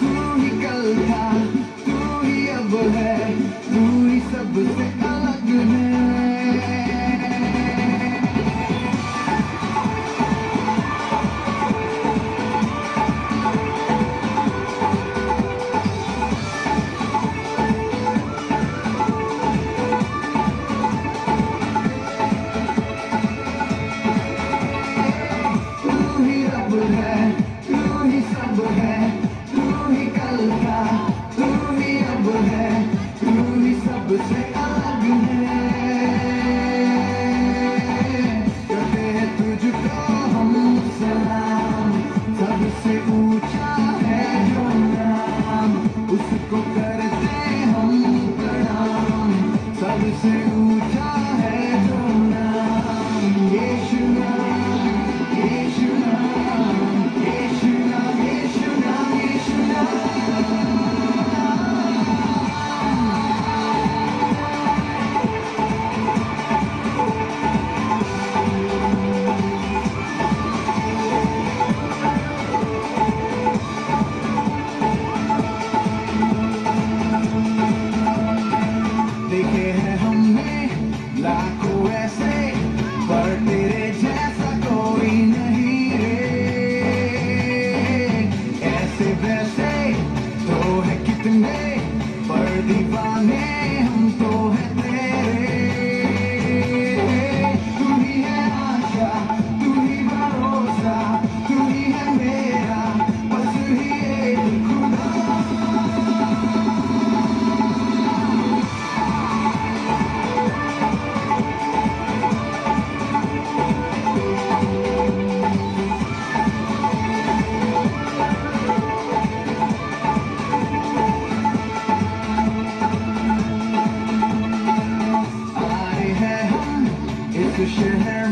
तू ही कल था तू ही अब है तू ही सबसे wish you had